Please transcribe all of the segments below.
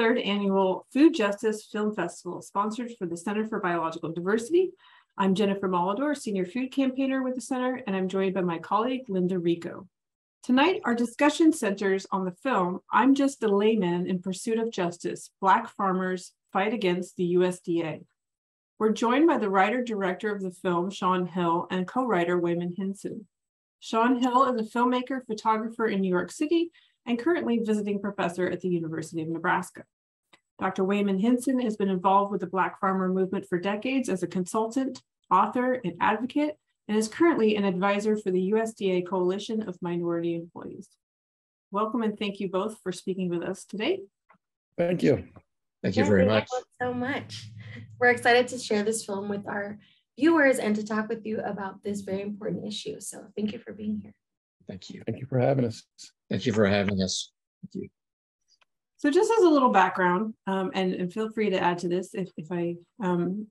Third annual Food Justice Film Festival, sponsored for the Center for Biological Diversity. I'm Jennifer Molidor, Senior Food Campaigner with the Center, and I'm joined by my colleague, Linda Rico. Tonight, our discussion centers on the film, I'm Just a Layman in Pursuit of Justice, Black Farmers Fight Against the USDA. We're joined by the writer-director of the film, Shoun Hill, and co-writer Waymon Hinson. Shoun Hill is a filmmaker, photographer in New York City, and currently visiting professor at the University of Nebraska. Dr. Waymon Hinson has been involved with the Black Farmer Movement for decades as a consultant, author, and advocate, and is currently an advisor for the USDA Coalition of Minority Employees. Welcome and thank you both for speaking with us today. Thank you. Thank you very much. so much. We're excited to share this film with our viewers and to talk with you about this very important issue. So thank you for being here. Thank you. Thank you for having us. Thank you for having us. Thank you. So just as a little background, um, and, and, feel free to add to this if, if I um,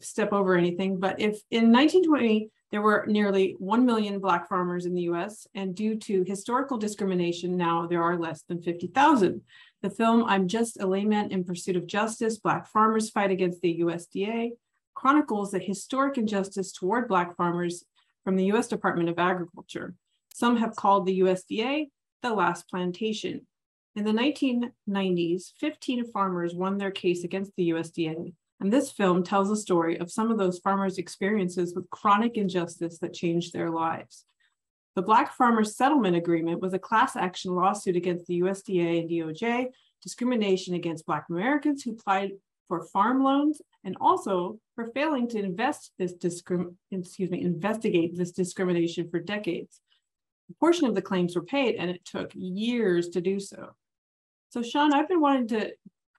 step over anything, but if in 1920, there were nearly 1 million Black farmers in the US, and due to historical discrimination, now there are less than 50,000. The film, I'm Just a Layman in Pursuit of Justice, Black Farmers Fight Against the USDA, chronicles the historic injustice toward Black farmers from the US Department of Agriculture. Some have called the USDA the last plantation. In the 1990s, 15 farmers won their case against the USDA, and this film tells the story of some of those farmers' experiences with chronic injustice that changed their lives. The Black Farmers Settlement Agreement was a class action lawsuit against the USDA and DOJ, discrimination against Black Americans who applied for farm loans, and also for failing to invest this excuse me, investigate this discrimination for decades. Portion of the claims were paid, and it took years to do so. So, Shoun, I've been wanting to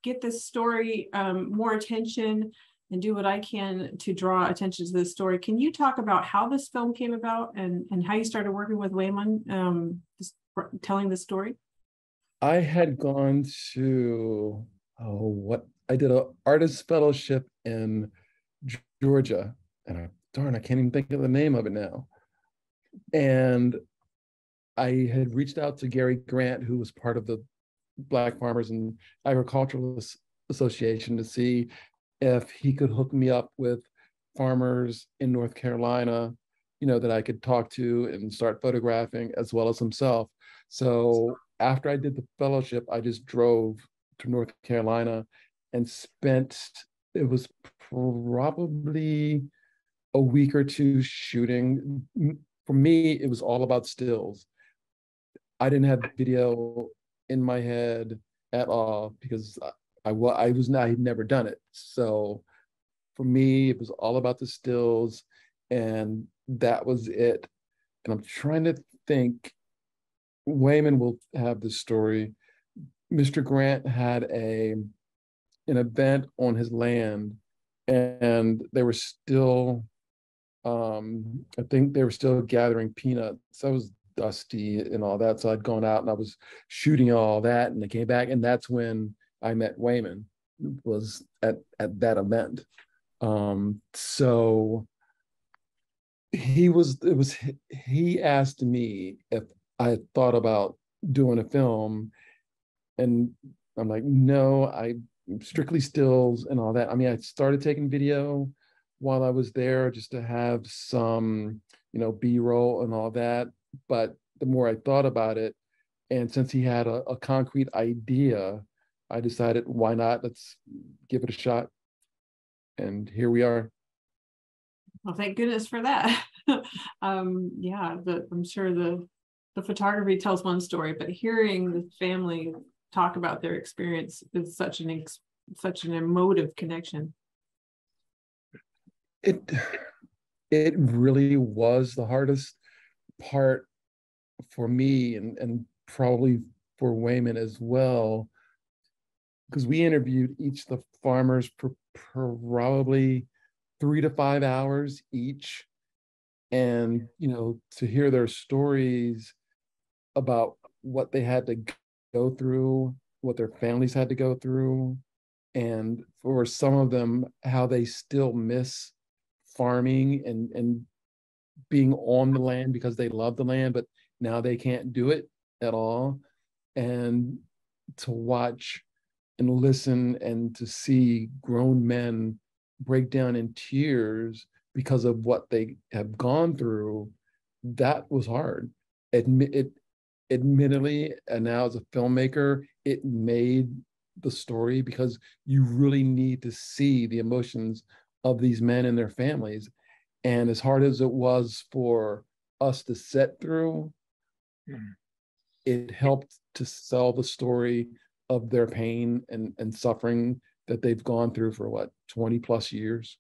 get this story um, more attention and do what I can to draw attention to this story. Can you talk about how this film came about and, and how you started working with Waymon, um, telling the story? I had gone to oh, what I did an artist fellowship in Georgia, and I, darn, I can't even think of the name of it now. And I had reached out to Gary Grant, who was part of the Black Farmers and Agriculturalists Association, to see if he could hook me up with farmers in North Carolina, you know, that I could talk to and start photographing as well as himself. So after I did the fellowship, I just drove to North Carolina and spent, it was probably a week or two shooting. For me, it was all about stills. I didn't have video in my head at all because I, I, I was not, I had never done it. So for me, it was all about the stills and that was it. And I'm trying to think, Waymon will have the story. Mr. Grant had a an event on his land and they were still um I think they were still gathering peanuts. That was dusty and all that. So I'd gone out and I was shooting all that, and I came back, and that's when I met Waymon. Was at at that event. Um, so he was. It was. He asked me if I thought about doing a film, and I'm like, no, I strictly stills and all that. I mean, I started taking video while I was there just to have some, you know, B-roll and all that but the more I thought about it, and since he had a, a concrete idea, I decided why not? Let's give it a shot. And here we are. Well, thank goodness for that. um, yeah, the, I'm sure the the photography tells one story, but hearing the family talk about their experience is such an ex, such an emotive connection. It it really was the hardest part for me and, and probably for Waymon as well, because we interviewed each of the farmers for probably three to five hours each. And, you know, to hear their stories about what they had to go through, what their families had to go through, and for some of them, how they still miss farming and, and being on the land because they love the land, but now they can't do it at all. And to watch and listen and to see grown men break down in tears because of what they have gone through, that was hard. Admit it, admittedly, and now as a filmmaker, it made the story because you really need to see the emotions of these men and their families. And as hard as it was for us to set through, mm. it helped to sell the story of their pain and, and suffering that they've gone through for what 20 plus years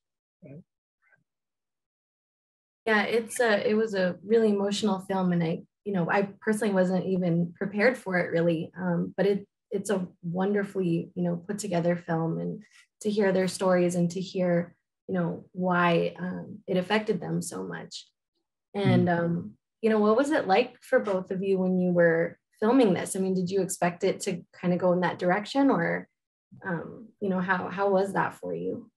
yeah it's a it was a really emotional film and i you know i personally wasn't even prepared for it really um, but it it's a wonderfully you know put together film and to hear their stories and to hear you know why um, it affected them so much and mm-hmm. um, you know what was it like for both of you when you were filming this? I mean, did you expect it to kind of go in that direction or, um, you know, how, how was that for you?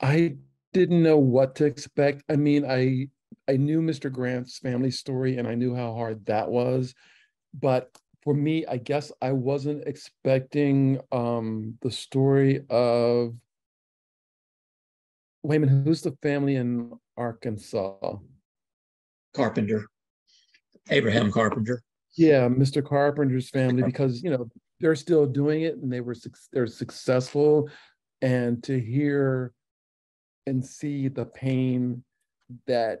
I didn't know what to expect. I mean, I, I knew Mr. Grant's family story and I knew how hard that was, but for me, I guess I wasn't expecting um, the story of wait a minute, who's the family in Arkansas? Carpenter. Abraham Carpenter. Yeah, Mr. Carpenter's family, because you know they're still doing it and they were they're successful, and to hear and see the pain that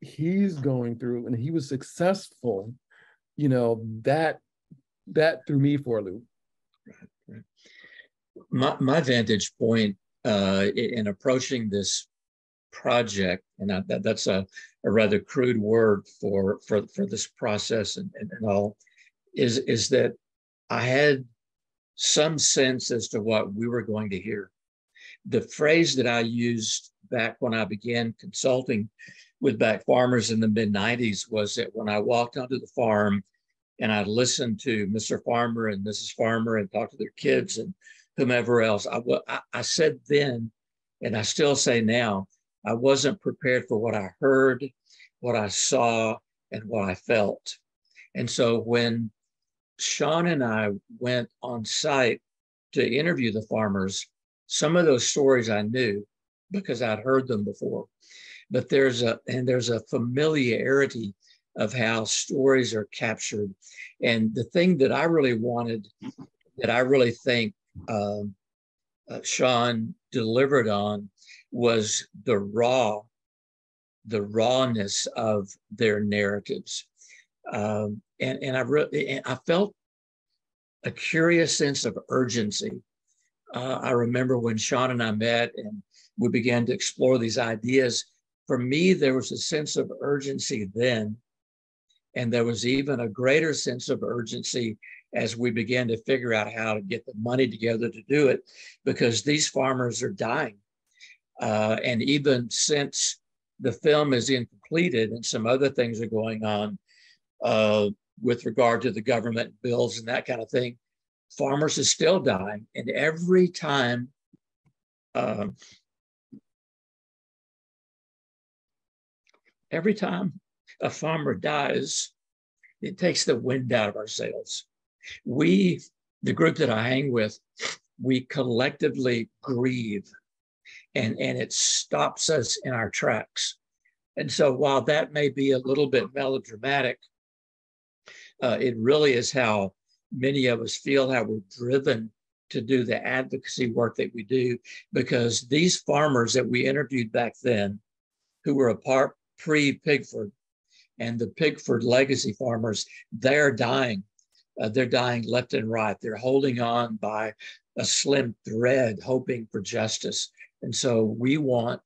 he's going through and he was successful, you know that that threw me for a loop. Right. My my vantage point uh, in approaching this project, and I, that, that's a, a rather crude word for for for this process and, and, and all, is is that I had some sense as to what we were going to hear. The phrase that I used back when I began consulting with back farmers in the mid 90s was that when I walked onto the farm and I listened to Mr. Farmer and Mrs. Farmer and talked to their kids and whomever else, I, I said then, and I still say now, I wasn't prepared for what I heard, what I saw, and what I felt. And so when Shoun and I went on site to interview the farmers, some of those stories I knew because I'd heard them before. But there's a and there's a familiarity of how stories are captured. And the thing that I really wanted, that I really think um, uh, Shoun delivered on was the raw, the rawness of their narratives. Um, and, and I really, I felt a curious sense of urgency. Uh, I remember when Shoun and I met and we began to explore these ideas. For me, there was a sense of urgency then. And there was even a greater sense of urgency as we began to figure out how to get the money together to do it, because these farmers are dying. Uh, and even since the film is incompleted and some other things are going on uh, with regard to the government bills and that kind of thing, farmers are still dying. And every time uh, every time a farmer dies, it takes the wind out of our sails. We, the group that I hang with, we collectively grieve and, and it stops us in our tracks. And so while that may be a little bit melodramatic, uh, it really is how many of us feel how we're driven to do the advocacy work that we do because these farmers that we interviewed back then who were a part pre-pigford and the pigford legacy farmers they're dying uh, they're dying left and right they're holding on by a slim thread hoping for justice and so we want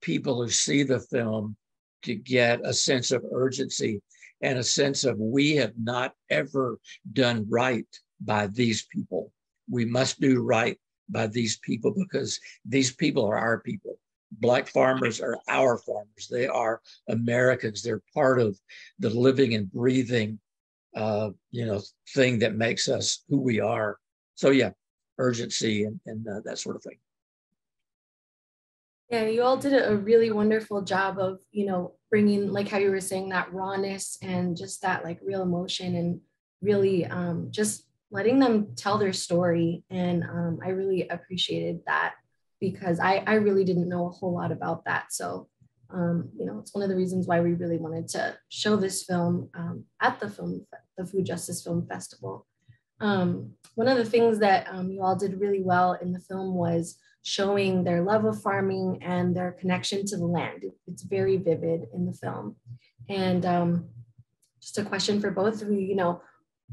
people who see the film to get a sense of urgency and a sense of we have not ever done right by these people. We must do right by these people because these people are our people. Black farmers are our farmers. They are Americans. They're part of the living and breathing, uh, you know, thing that makes us who we are. So yeah, urgency and, and uh, that sort of thing. Yeah, you all did a really wonderful job of, you know, bringing, like how you were saying, that rawness and just that like real emotion and really um, just letting them tell their story. And um, I really appreciated that because I, I really didn't know a whole lot about that. So, um, you know, it's one of the reasons why we really wanted to show this film um, at the film, the Food Justice Film Festival. Um, one of the things that um, you all did really well in the film was showing their love of farming and their connection to the land. It's very vivid in the film. And um, just a question for both of you, you know,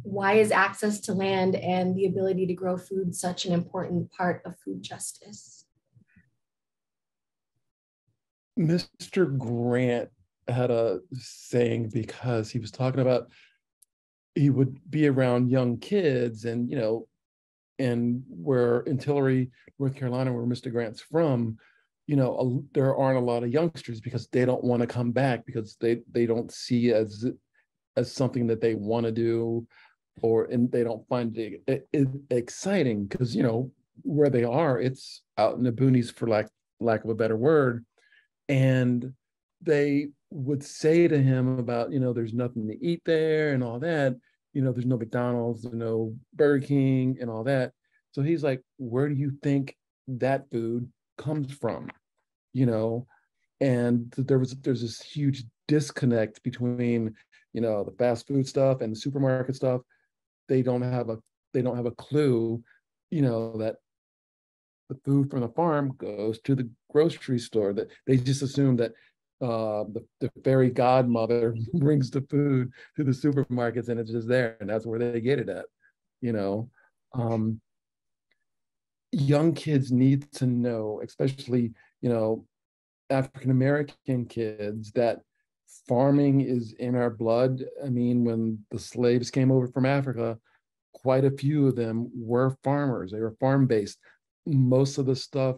why is access to land and the ability to grow food such an important part of food justice? Mr. Grant had a saying because he was talking about he would be around young kids and you know and where in Tillery, North Carolina, where Mr. Grant's from, you know, a, there aren't a lot of youngsters because they don't want to come back because they they don't see as as something that they want to do, or and they don't find it, it, it exciting because you know where they are, it's out in the boonies for lack lack of a better word, and they would say to him about you know there's nothing to eat there and all that you know, there's no McDonald's, there's no Burger King and all that. So he's like, where do you think that food comes from? You know, and there was there's this huge disconnect between, you know, the fast food stuff and the supermarket stuff. They don't have a they don't have a clue, you know, that the food from the farm goes to the grocery store. That they just assume that uh, the, the fairy godmother brings the food to the supermarkets and it's just there and that's where they get it at you know? Um, young kids need to know especially you know african american kids that farming is in our blood. I mean when the slaves came over from africa quite a few of them were farmers. They were farm based most of the stuff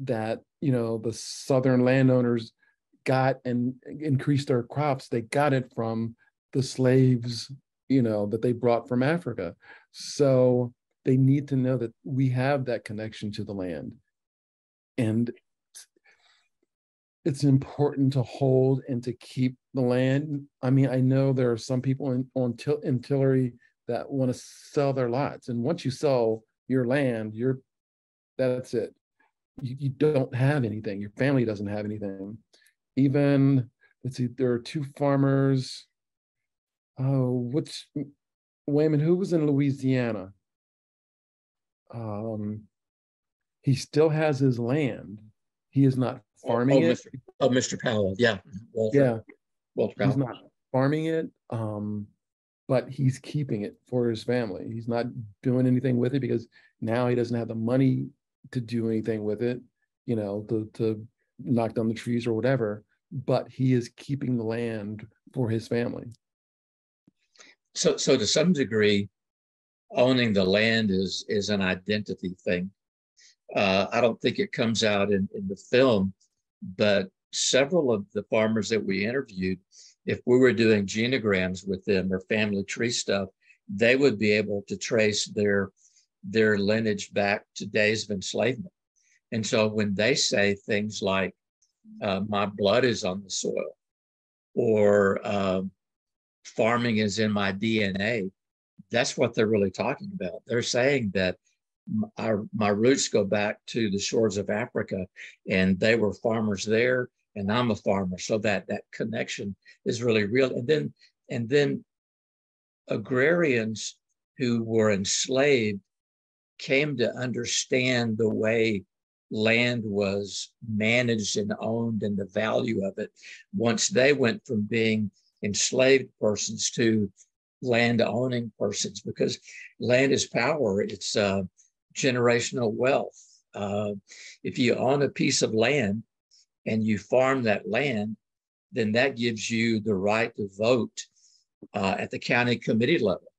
that you know the southern landowners got and increased their crops, they got it from the slaves, you know, that they brought from Africa. So they need to know that we have that connection to the land. And it's important to hold and to keep the land. I mean, I know there are some people in on in Tillery that want to sell their lots, and once you sell your land, you're that's it. You, you don't have anything. Your family doesn't have anything even let's see, there are two farmers. Oh, which Waymon, who was in Louisiana? Um, he still has his land. He is not farming oh, it. Mr. Oh, Mr. Powell, yeah. Walter, yeah. Walter Powell. He's not farming it, um, but he's keeping it for his family. He's not doing anything with it because now he doesn't have the money to do anything with it, you know, to, to knock down the trees or whatever, but he is keeping the land for his family. So, so to some degree, owning the land is is an identity thing. Uh, I don't think it comes out in, in the film, but several of the farmers that we interviewed, if we were doing genograms with them or family tree stuff, they would be able to trace their their lineage back to days of enslavement. And so when they say things like, uh, my blood is on the soil, or uh, farming is in my DNA. That's what they're really talking about. They're saying that our, my roots go back to the shores of Africa, and they were farmers there, and I'm a farmer. So that that connection is really real. And then and then agrarians who were enslaved came to understand the way land was managed and owned and the value of it once they went from being enslaved persons to land owning persons because land is power it's uh, generational wealth. Uh, if you own a piece of land and you farm that land then that gives you the right to vote uh, at the county committee level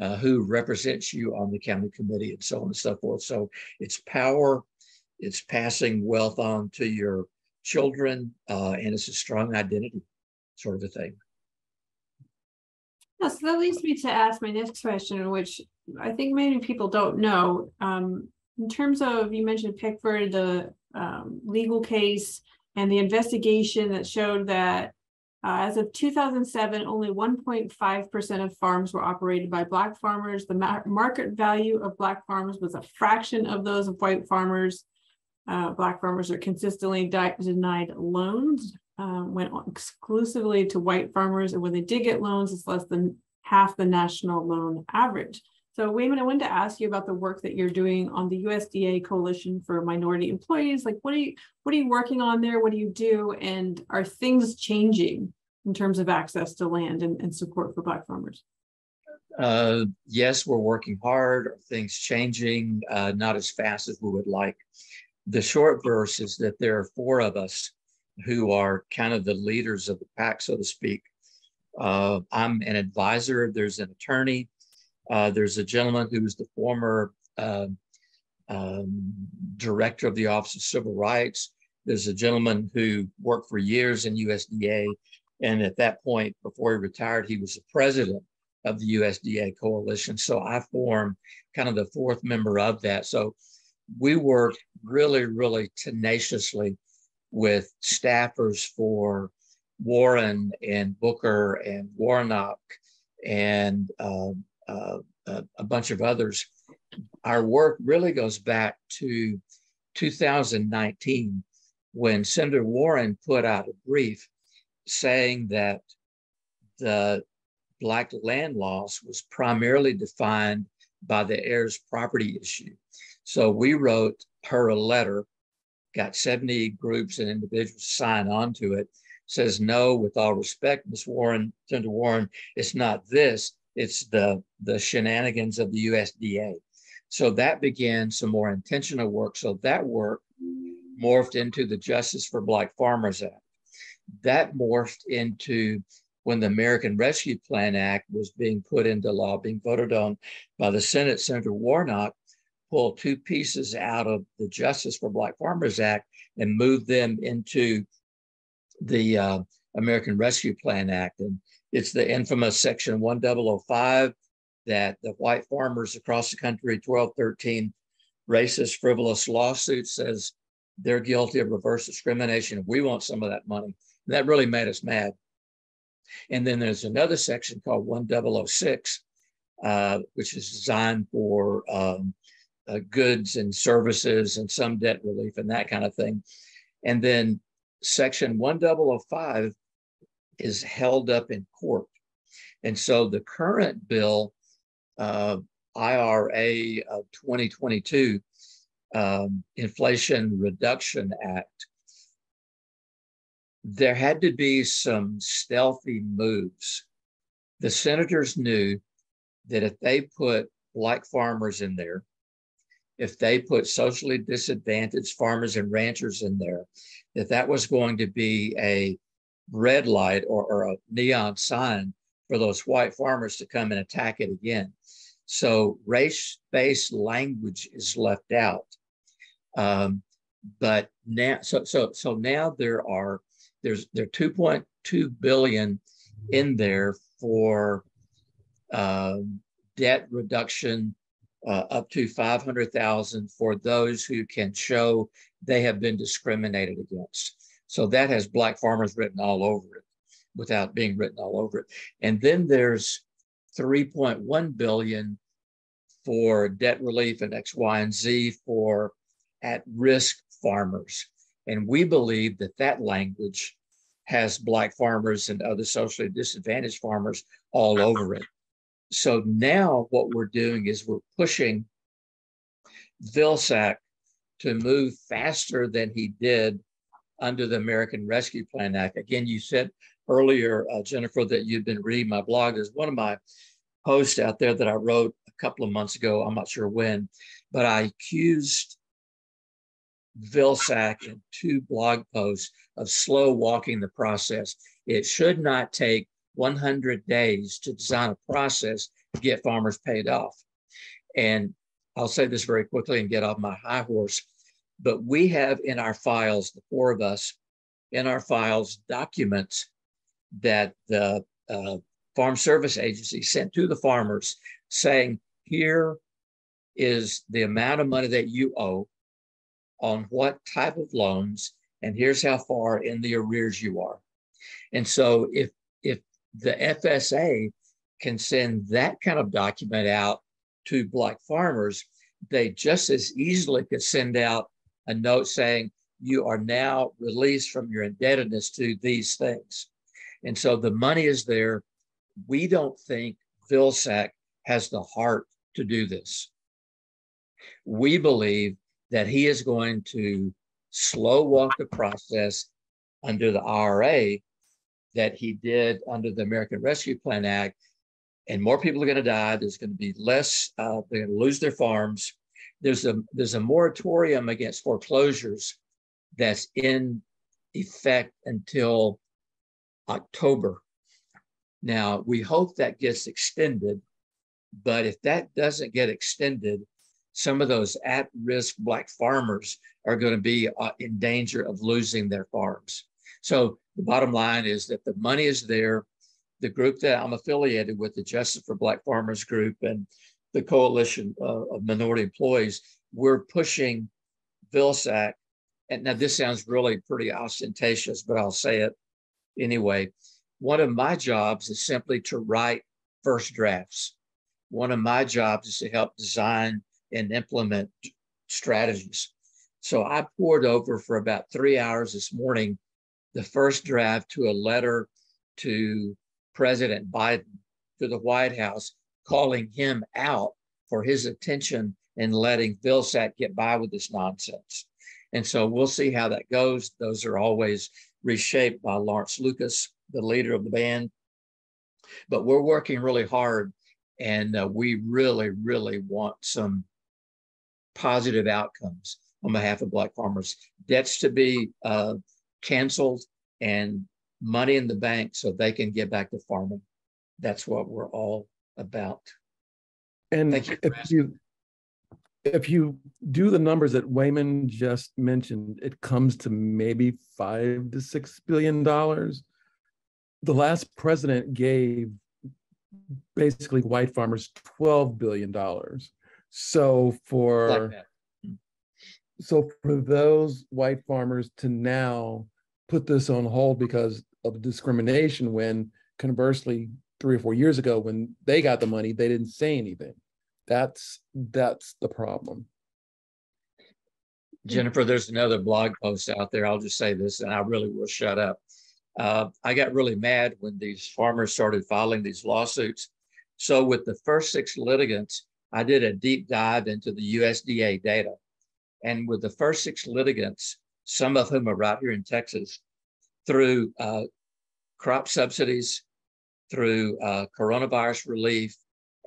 uh, who represents you on the county committee and so on and so forth so it's power it's passing wealth on to your children, uh, and it's a strong identity sort of a thing. Yeah, so that leads me to ask my next question, which I think many people don't know. Um, in terms of, you mentioned Pigford, the um, legal case and the investigation that showed that Uh, as of 2007, only 1.5% of farms were operated by Black farmers. The ma market value of Black farms was a fraction of those of white farmers. Uh, black farmers are consistently denied loans, uh, went exclusively to white farmers, and when they did get loans, it's less than half the national loan average. So Wayman, I wanted to ask you about the work that you're doing on the USDA Coalition for Minority Employees. Like, what are you what are you working on there? What do you do? And are things changing in terms of access to land and, and support for Black farmers? Uh, yes, we're working hard. Are things changing? Uh, not as fast as we would like. The short verse is that there are four of us who are kind of the leaders of the pack, so to speak. Uh, I'm an advisor. There's an attorney uh, there's a gentleman who's the former uh, um, director of the Office of Civil Rights. There's a gentleman who worked for years in USDA. And at that point, before he retired, he was the president of the USDA coalition. So I formed kind of the fourth member of that. So we worked really, really tenaciously with staffers for Warren and Booker and Warnock and um, uh, a, bunch of others. Our work really goes back to 2019 when Senator Warren put out a brief saying that the Black land loss was primarily defined by the heirs property issue. So we wrote her a letter, got 70 groups and individuals sign on to it, says, no, with all respect, Ms. Warren, Senator Warren, it's not this, it's the, the shenanigans of the USDA. So that began some more intentional work. So that work morphed into the Justice for Black Farmers Act. That morphed into when the American Rescue Plan Act was being put into law, being voted on by the Senate, Senator Warnock pulled two pieces out of the Justice for Black Farmers Act and moved them into the uh, American Rescue Plan Act. And it's the infamous Section 1005 that the white farmers across the country, 1213 racist, frivolous lawsuit says they're guilty of reverse discrimination. We want some of that money. And that really made us mad. And then there's another section called 1006, uh, which is designed for um, uh, goods and services and some debt relief and that kind of thing. And then section 1005 is held up in court. And so the current bill, uh, IRA of 2022, um, Inflation Reduction Act, there had to be some stealthy moves. The senators knew that if they put black farmers in there, if they put socially disadvantaged farmers and ranchers in there, that that was going to be a red light or, or a neon sign for those white farmers to come and attack it again. So race-based language is left out. Um, but now, so so so now there are there's there are 2.2 billion in there for uh, debt reduction uh, up to 500,000 for those who can show they have been discriminated against. So that has black farmers written all over it without being written all over it. And then there's 3.1 billion for debt relief and X, Y, and Z for at-risk farmers. And we believe that that language has black farmers and other socially disadvantaged farmers all over it. So now what we're doing is we're pushing Vilsack to move faster than he did under the American Rescue Plan Act. Again, you said earlier, uh, Jennifer, that you'd been reading my blog. There's one of my posts out there that I wrote a couple of months ago. I'm not sure when, but I accused Vilsack in two blog posts of slow walking the process. It should not take 100 days to design a process to get farmers paid off. And I'll say this very quickly and get off my high horse. But we have in our files, the four of us, in our files, documents that the uh, Farm Service Agency sent to the farmers saying, here is the amount of money that you owe on what type of loans, and here's how far in the arrears you are. And so if if the FSA can send that kind of document out to black farmers, they just as easily could send out a note saying you are now released from your indebtedness to these things. And so the money is there. We don't think Vilsack has the heart to do this. We believe that he is going to slow walk the process under the IRA that he did under the American Rescue Plan Act. And more people are going to die. There's going to be less, uh, they're going to lose their farms. There's a, there's a moratorium against foreclosures that's in effect until October. Now, we hope that gets extended, but if that doesn't get extended, some of those at risk Black farmers are going to be uh, in danger of losing their farms. So, the bottom line is that the money is there. The group that I'm affiliated with, the Justice for Black Farmers Group and the Coalition uh, of Minority Employees, we're pushing Vilsack and now this sounds really pretty ostentatious, but I'll say it anyway. One of my jobs is simply to write first drafts. One of my jobs is to help design and implement strategies. So I poured over for about three hours this morning the first draft to a letter to President Biden to the White House, calling him out for his attention in letting Vilsack get by with this nonsense. And so we'll see how that goes. Those are always reshaped by Lawrence Lucas, the leader of the band. But we're working really hard and uh, we really, really want some positive outcomes on behalf of Black farmers. Debts to be uh, canceled and money in the bank so they can get back to farming. That's what we're all about. And you if you if you do the numbers that Waymon just mentioned, it comes to maybe five to six billion dollars. The last president gave basically white farmers twelve billion dollars. So for like so for those white farmers to now put this on hold because of discrimination, when conversely three or four years ago when they got the money, they didn't say anything. That's that's the problem. Jennifer, there's another blog post out there. I'll just say this, and I really will shut up. Uh, I got really mad when these farmers started filing these lawsuits. So, with the first six litigants, I did a deep dive into the USDA data. And with the first six litigants, some of whom are right here in Texas, through uh, crop subsidies, through uh, coronavirus relief,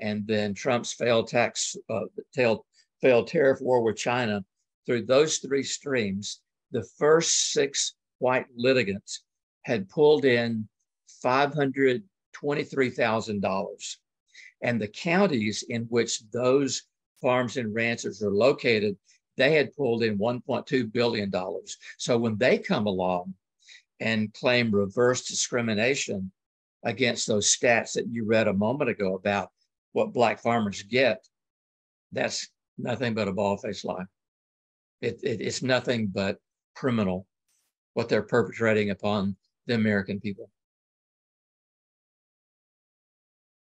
and then Trump's failed tax, uh, failed, failed tariff war with China, through those three streams, the first six white litigants had pulled in $523,000. And the counties in which those farms and ranches are located, they had pulled in $1.2 billion. So when they come along and claim reverse discrimination against those stats that you read a moment ago about what black farmers get, that's nothing but a ball-faced lie. It, it, it's nothing but criminal what they're perpetrating upon the American people.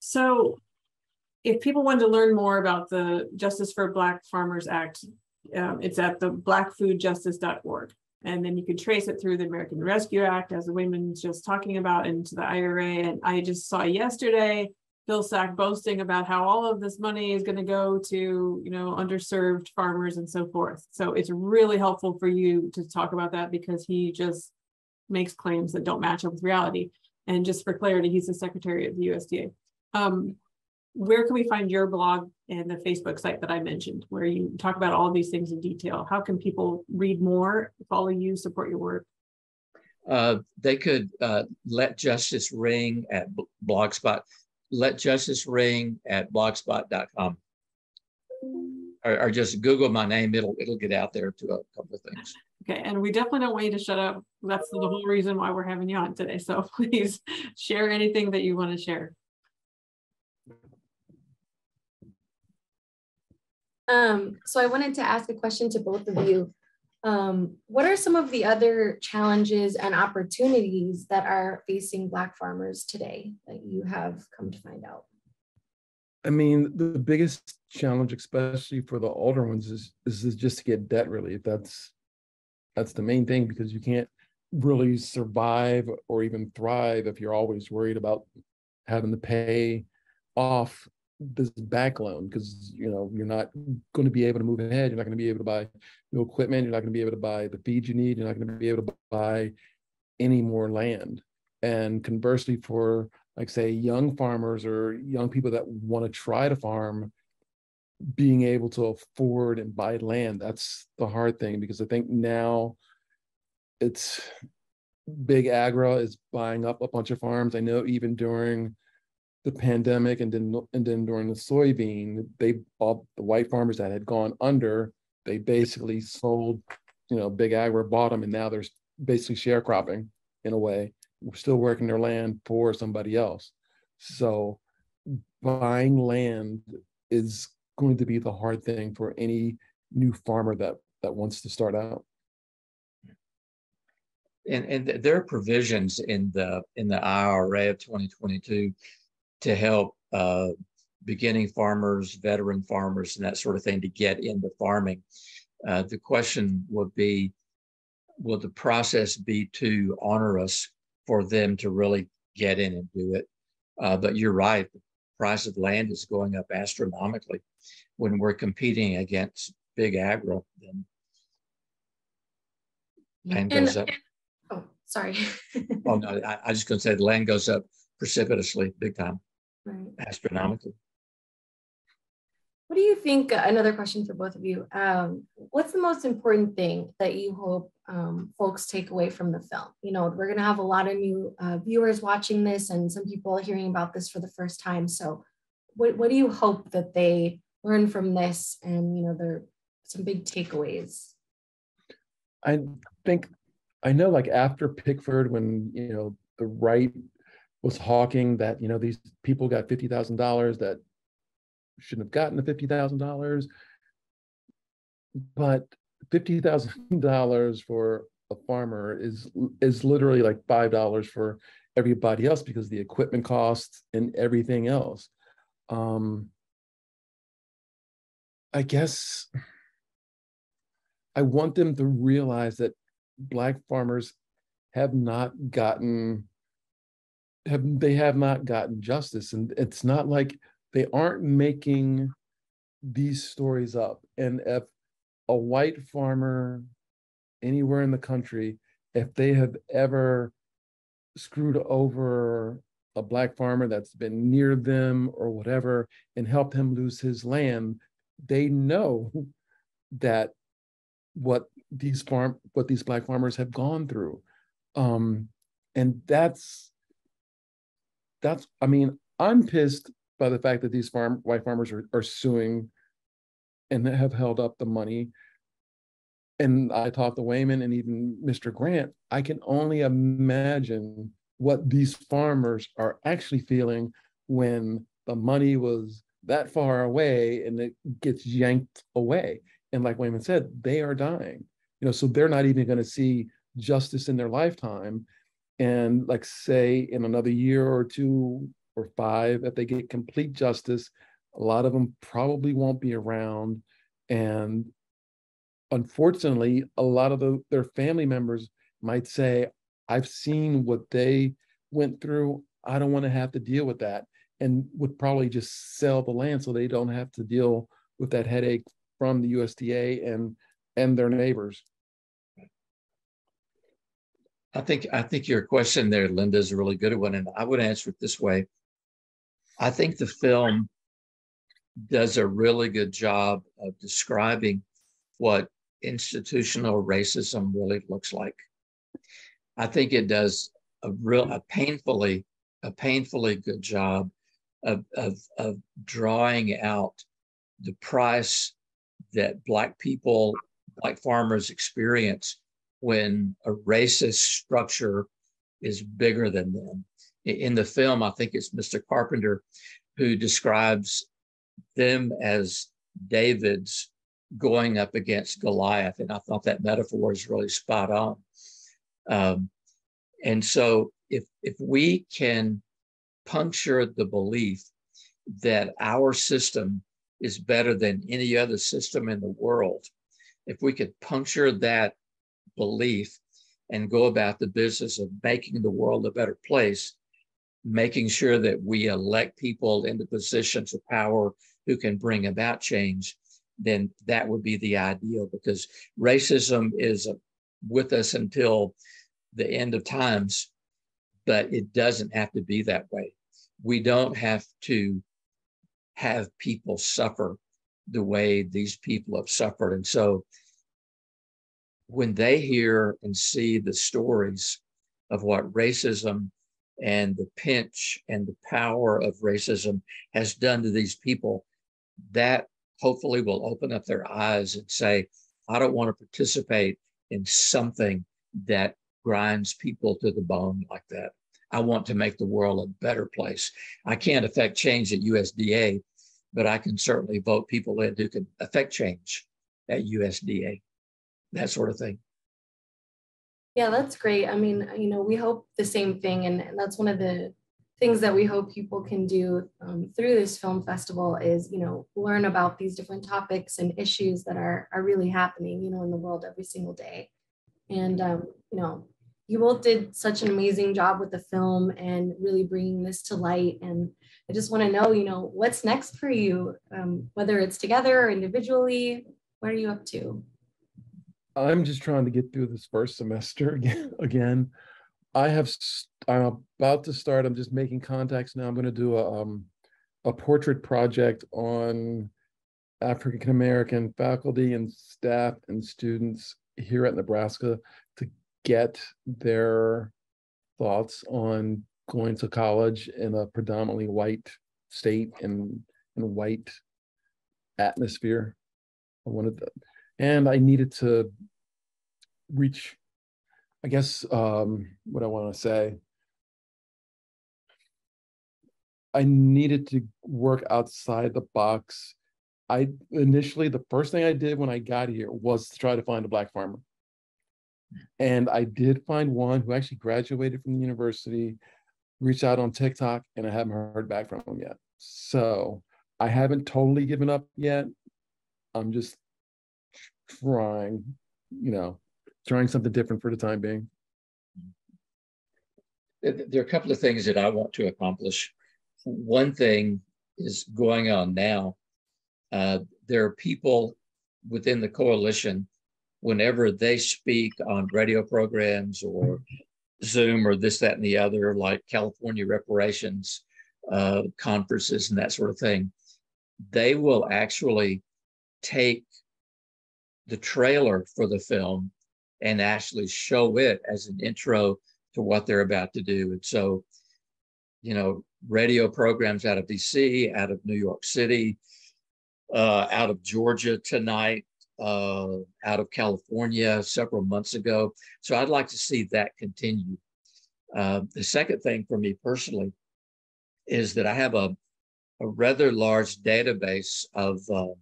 So, if people want to learn more about the Justice for Black Farmers Act, um, it's at the blackfoodjustice.org. And then you can trace it through the American Rescue Act, as the was just talking about, into the IRA. And I just saw yesterday Vilsack boasting about how all of this money is going to go to, you know, underserved farmers and so forth. So it's really helpful for you to talk about that because he just makes claims that don't match up with reality. And just for clarity, he's the secretary of the USDA. Um, where can we find your blog and the Facebook site that I mentioned, where you talk about all these things in detail? How can people read more, follow you, support your work? Uh, they could uh, let justice ring at blogspot let justice ring at blogspot.com or, or just google my name it'll it'll get out there to a couple of things okay and we definitely don't want you to shut up that's the whole reason why we're having you on today so please share anything that you want to share um, so I wanted to ask a question to both of you. Um, what are some of the other challenges and opportunities that are facing Black farmers today that you have come to find out? I mean, the biggest challenge, especially for the older ones, is is just to get debt relief. That's that's the main thing because you can't really survive or even thrive if you're always worried about having to pay off this back loan because you know you're not going to be able to move ahead. You're not going to be able to buy new equipment. You're not going to be able to buy the feed you need. You're not going to be able to buy any more land. And conversely for like say young farmers or young people that want to try to farm being able to afford and buy land that's the hard thing because i think now it's big agro is buying up a bunch of farms. I know even during the pandemic and then and then during the soybean, they all the white farmers that had gone under, they basically sold, you know, big agro bought them, and now they're basically sharecropping in a way, We're still working their land for somebody else. So buying land is going to be the hard thing for any new farmer that that wants to start out. And and there are provisions in the in the IRA of 2022 to help uh, beginning farmers, veteran farmers, and that sort of thing to get into farming. Uh, the question would be, will the process be too onerous for them to really get in and do it? Uh, but you're right, the price of land is going up astronomically when we're competing against big agro. Then land goes and, up. Oh, sorry. oh no, I, I was just going to say the land goes up precipitously, big time right. astronomically. What do you think? Uh, another question for both of you. Um, what's the most important thing that you hope um, folks take away from the film? You know, we're going to have a lot of new uh, viewers watching this and some people hearing about this for the first time. So, what, what do you hope that they learn from this and, you know, there are some big takeaways? I think, I know like after Pigford, when, you know, the right was hawking that you know these people got fifty thousand dollars that shouldn't have gotten the fifty thousand dollars, but fifty thousand dollars for a farmer is is literally like five dollars for everybody else because the equipment costs and everything else. Um, I guess I want them to realize that black farmers have not gotten have they have not gotten justice. And it's not like they aren't making these stories up. And if a white farmer anywhere in the country if they have ever screwed over a black farmer that's been near them or whatever and helped him lose his land they know that what these farm what these black farmers have gone through. Um and that's that's I mean, I'm pissed by the fact that these farm white farmers are, are suing and have held up the money. And I talked to Waymon and even Mr. Grant. I can only imagine what these farmers are actually feeling when the money was that far away and it gets yanked away. And like Waymon said, they are dying. You know, so they're not even going to see justice in their lifetime and like say in another year or two or five if they get complete justice a lot of them probably won't be around. And unfortunately a lot of the, their family members might say i've seen what they went through. I don't want to have to deal with that and would probably just sell the land so they don't have to deal with that headache from the usda and and their neighbors I think I think your question there, Linda, is a really good one, and I would answer it this way. I think the film does a really good job of describing what institutional racism really looks like. I think it does a real a painfully a painfully good job of, of, of drawing out the price that black people, black farmers experience when a racist structure is bigger than them. In the film, I think it's Mr. Carpenter who describes them as David's going up against Goliath. And I thought that metaphor is really spot on. Um, and so if, if we can puncture the belief that our system is better than any other system in the world, if we could puncture that belief and go about the business of making the world a better place, making sure that we elect people into positions of power who can bring about change, then that would be the ideal because racism is with us until the end of times, but it doesn't have to be that way. We don't have to have people suffer the way these people have suffered. And so when they hear and see the stories of what racism and the pinch and the power of racism has done to these people, that hopefully will open up their eyes and say, I don't want to participate in something that grinds people to the bone like that. I want to make the world a better place. I can't affect change at USDA, but I can certainly vote people in who can affect change at USDA, that sort of thing. Yeah, that's great. I mean, you know, we hope the same thing. And that's one of the things that we hope people can do um, through this film festival is, you know, learn about these different topics and issues that are, are really happening, you know, in the world every single day. And, um, you know, you both did such an amazing job with the film and really bringing this to light. And I just want to know, you know, what's next for you, um, whether it's together or individually, what are you up to? I'm just trying to get through this first semester again. again. I have I'm about to start. I'm just making contacts now. I'm going to do a um, a portrait project on African American faculty and staff and students here at Nebraska to get their thoughts on going to college in a predominantly white state and and white atmosphere. I wanted to, and I needed to reach I guess um, what I want to say. I needed to work outside the box. I initially, the first thing I did when I got here was to try to find a black farmer. And I did find one who actually graduated from the university, reached out on TikTok, and I haven't heard back from him yet. So I haven't totally given up yet. I'm just trying, you know, trying something different for the time being? There are a couple of things that I want to accomplish. One thing is going on now. Uh, there are people within the coalition, whenever they speak on radio programs or Zoom or this, that, and the other, like California reparations uh, conferences and that sort of thing, they will actually take the trailer for the film and actually show it as an intro to what they're about to do. And so, you know, radio programs out of DC, out of New York City, uh, out of Georgia tonight, uh, out of California several months ago. So I'd like to see that continue. Uh, the second thing for me personally is that I have a, a rather large database of uh,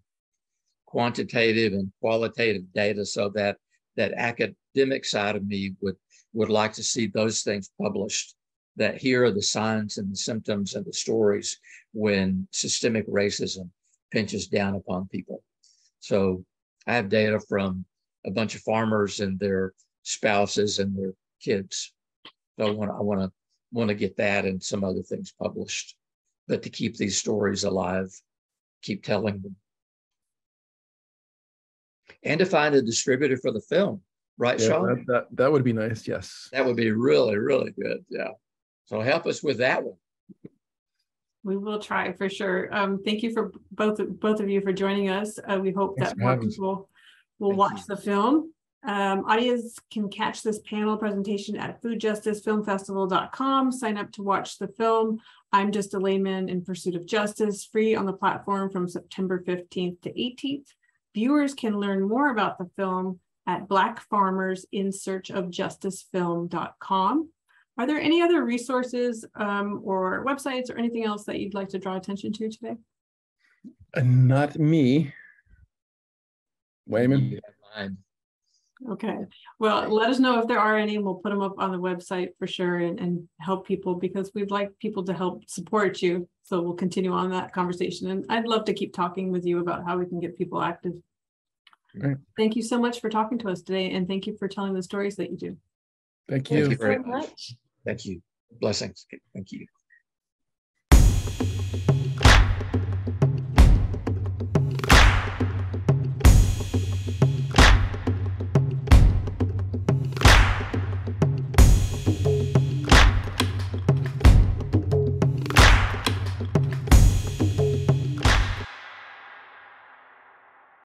quantitative and qualitative data so that that academic side of me would would like to see those things published that here are the signs and the symptoms and the stories when systemic racism pinches down upon people. So i have data from a bunch of farmers and their spouses and their kids. So i want i want to want to get that and some other things published but to keep these stories alive keep telling them and to find a distributor for the film, right, yeah, Shoun? That, that, that would be nice. Yes. That would be really, really good. Yeah. So help us with that one. We will try for sure. Um, thank you for both both of you for joining us. Uh, we hope Thanks that more people will thank watch you. the film. Um, audience can catch this panel presentation at foodjusticefilmfestival.com. Sign up to watch the film. I'm just a layman in pursuit of justice, free on the platform from September 15th to 18th. Viewers can learn more about the film at Black Farmers in Search of Justicefilm.com. Are there any other resources um, or websites or anything else that you'd like to draw attention to today? Uh, not me. Waymon? You have mine. Okay, well, let us know if there are any, and we'll put them up on the website for sure and, and help people because we'd like people to help support you. So we'll continue on that conversation and I'd love to keep talking with you about how we can get people active. Great. Thank you so much for talking to us today and thank you for telling the stories that you do. Thank you, Thank you. you very much. much. Thank you. Blessings. Thank you.